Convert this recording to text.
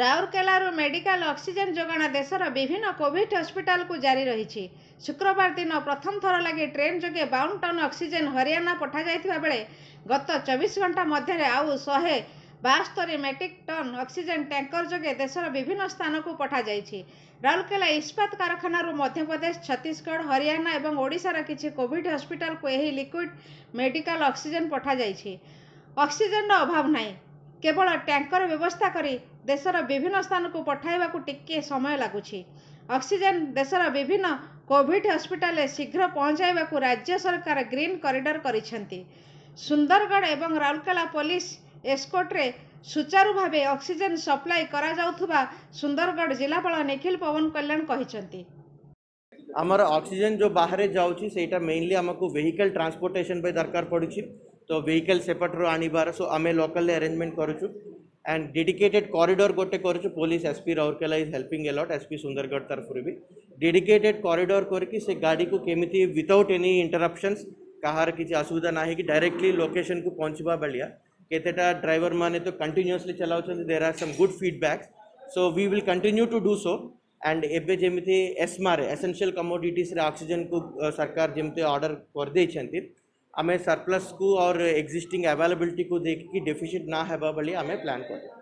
ରାଉରକେଲାରୁ medical oxygen ଯୋଗାଣ ଦେଶର ବିଭିନ୍ନ କୋଭିଡ ହସ୍ପିଟାଲକୁ ଜାରି ରହିଛି। ଶୁକ୍ରବାର ଦିନ ପ୍ରଥମ ଥର ଲାଗି ଟ୍ରେନ୍ ଯୋଗେ ବାଉନ ଟନ୍ ଅକ୍ସିଜେନ ହରିୟାଣା ପଠାଯାଇଥିବା ବେଳେ ଗତ ଚବିଶ ଘଣ୍ଟା ମଧ୍ୟରେ ଆଉ ଶହେ ବାସ୍ତରି ମେଟ୍ରିକ୍ ଟନ୍ ଅକ୍ସିଜେନ ଟ୍ୟାଙ୍କର ଯୋଗେ ଦେଶର ବିଭିନ୍ନ ସ୍ଥାନକୁ ପଠାଯାଇଛି। ରାଉରକେଲା ଇସ୍ପାତ କାରଖାନାରୁ ମଧ୍ୟପ୍ରଦେଶ ଛତିଶଗଡ଼ ହରିୟାଣା ଏବଂ ଓଡ଼ିଶାର କିଛି କୋଭିଡ ହସ୍ପିଟାଲକୁ ଏହି ଲିକ୍ୱିଡ୍ ମେଡିକାଲ ଅକ୍ସିଜେନ ପଠାଯାଇଛି। ଅକ୍ସିଜେନର ଅଭାବ ନାହିଁ। କେବଳ ଟ୍ୟାଙ୍କର ବ୍ୟବସ୍ଥା କରି ଦେଶର ବିଭିନ୍ନ ସ୍ଥାନକୁ ପଠାଇବାକୁ ଟିକିଏ ସମୟ ଲାଗୁଛି। ଅକ୍ସିଜେନ ଦେଶର ବିଭିନ୍ନ କୋଭିଡ ହସ୍ପିଟାଲରେ ଶୀଘ୍ର ପହଞ୍ଚାଇବାକୁ ରାଜ୍ୟ ସରକାର ଗ୍ରୀନ୍ କରିଡର କରିଛନ୍ତି। ସୁନ୍ଦରଗଡ଼ ଏବଂ ରାଉରକେଲା ପୋଲିସ ଏସ୍କୋର୍ଟରେ ସୁଚାରୁ ଭାବେ ଅକ୍ସିଜେନ ସପ୍ଲାଇ କରାଯାଉଥିବା ସୁନ୍ଦରଗଡ଼ ଜିଲ୍ଲାପାଳ ନିଖିଲ ପବନ କଲ୍ୟାଣ କହିଛନ୍ତି। ଆମର ଅକ୍ସିଜେନ୍ ଯେଉଁ ବାହାରେ ଯାଉଛି ସେଇଟା ମେନଲି ଆମକୁ ଭେହିକଲ୍ ଟ୍ରାନ୍ସପୋର୍ଟେସନ୍ ପାଇଁ ଦରକାର ପଡ଼ୁଛି। ତ ଭେହିକଲ୍ ସେପଟରୁ ଆଣିବାର ସୋ ଆମେ ଲୋକାଲି ଆରେଞ୍ଜମେଣ୍ଟ କରୁଛୁ। and dedicated corridor gote koruchu police sp raurkela is helping a lot sp sundargarh tarafru bi dedicated corridor koriki se gaadi ku kemiti without any interruptions କାହାର କିଛି ଅସୁବିଧା ନାହିଁ କି ଡାଇରେକ୍ଟଲି ଲୋକେସନକୁ ପହଞ୍ଚିବା ବେଳିଆ କେତେଟା ଡ୍ରାଇଭର ମାନେ ତ କଣ୍ଟିନ୍ୟୁଅସଲି ଚଲାଉଛନ୍ତି there are some good feedbacks so we will continue to do so and ଏବେ ଯେମିତି ଏସ୍ମାରେ ଏସେନ୍ସିଆଲ କମୋଡିଟିସ୍ରେ ଅକ୍ସିଜେନକୁ ସରକାର ଯେମିତି ଅର୍ଡ଼ର କରିଦେଇଛନ୍ତି हमें सरप्लस को और एग्जिस्टिंग अवेलेबिलिटी को देख के डेफिशिट ना है बोलिए हमें प्लान कर।